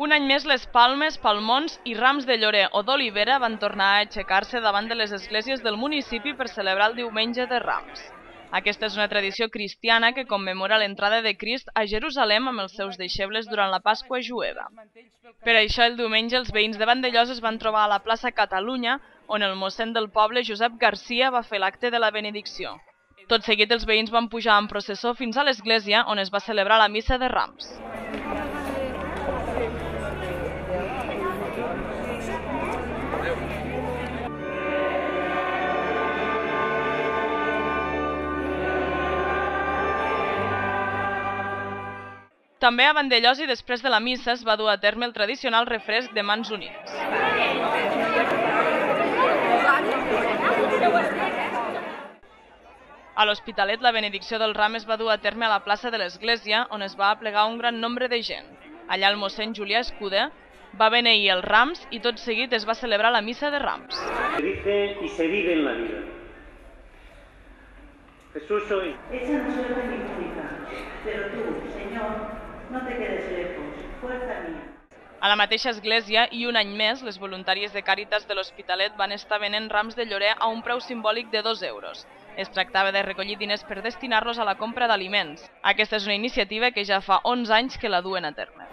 Un any més les palmes, palmons i rams de llorer o d'olivera van tornar a aixecar-se davant de les esglésies del municipi per celebrar el diumenge de Rams. Aquesta és una tradició cristiana que commemora l'entrada de Crist a Jerusalem amb els seus deixebles durant la Pasqua jueva. Per això el diumenge els veïns de Vandellós es van trobar a la plaça Catalunya, on el mossèn del poble Josep Garcia va fer l'acte de la benedicció. Tot seguit els veïns van pujar en processó fins a l'església on es va celebrar la missa de Rams. També a Vandellós i després de la missa es va dur a terme el tradicional refresc de mans unides. A l'Hospitalet, la benedicció del ram es va dur a terme a la plaça de l'església, on es va aplegar un gran nombre de gent. Allà el mossèn Julià Escuder va beneir els rams i tot seguit es va celebrar la missa de rams. Se dice y se vive en la vida. Jesús hoy Échanos hoy de mi túnica, pero tú, Señor, no te quedes lejos, fuerza mía. A la mateixa església i un any més, les voluntàries de Càritas de l'Hospitalet van estar venent rams de llorer a un preu simbòlic de 2 euros. Es tractava de recollir diners per destinar-los a la compra d'aliments. Aquesta és una iniciativa que ja fa 11 anys que la duen a terme.